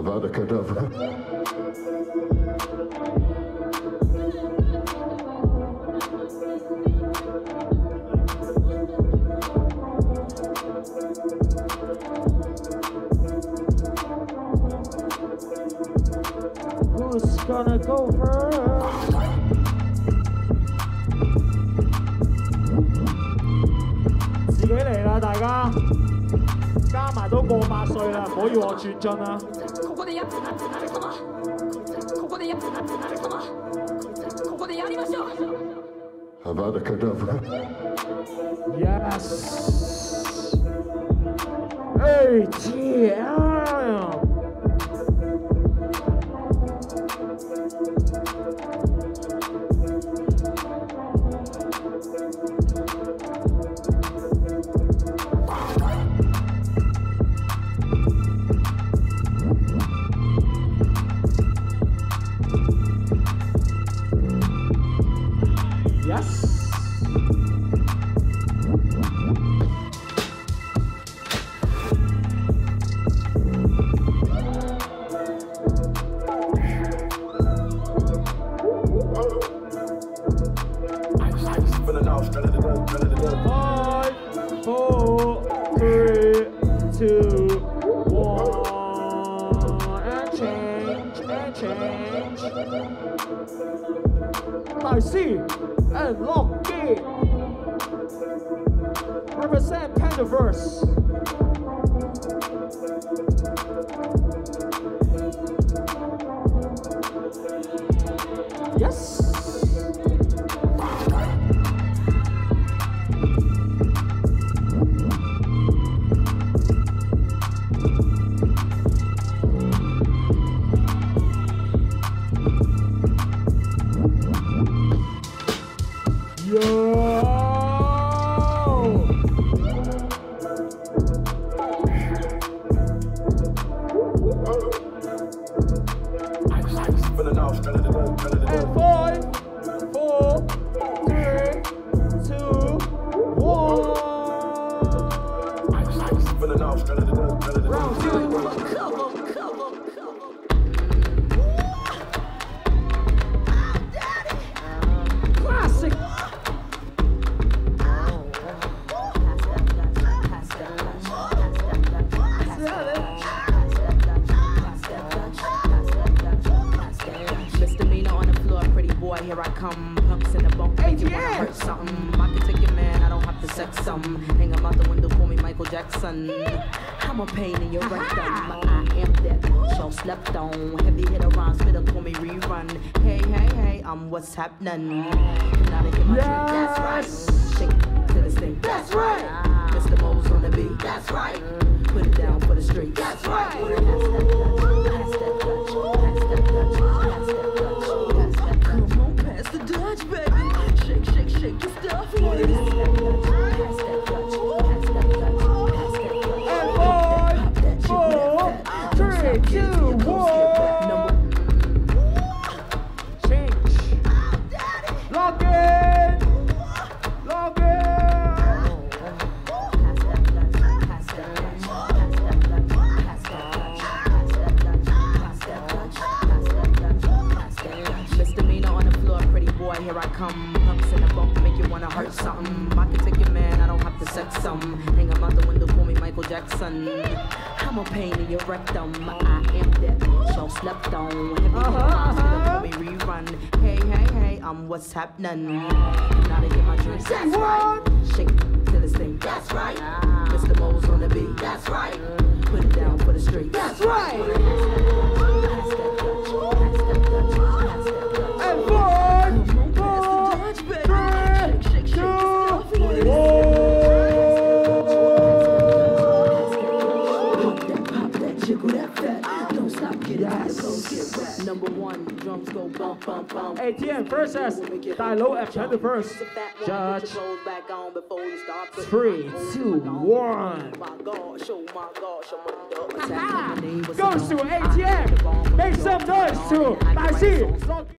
Avada Kedavra. Who's gonna go first? 自己嚟啦，大家加埋都過百歲啦，唔好要我轉進啊！ここでやここでやここでやりましょう Avada Kedavra. Yes. ATM. Yes. Five, four, three, two, I see, and lock it. Represent Pentaverse. Boy, here I come. Punks in the bunk, make you wanna hurt something. I can take your man, I don't have to sex some. Hang him out the window, call me Michael Jackson. I'm a pain in your rectum. I am that show slept on. Heavy hit around, spitter, call me rerun. Hey, hey, hey, I'm what's happening. Something. I can take your man, I don't have to sex some. Hang him out the window, call me Michael Jackson. I'm a pain in your rectum. I am that show slept on. Heavy Uh-huh, uh call me rerun. Hey, hey, hey, I'm what's happening. Now to get my drink, that's right. Shake to this thing, that's right. Mr. Mo's on the beat, that's right. Put it down for the street, that's right. Number one, drums go bump, bump, bump. ATM versus DaLo at Pentaverse. Judge. Three, two, one. Goes to ATM. Make some noise to Daisy.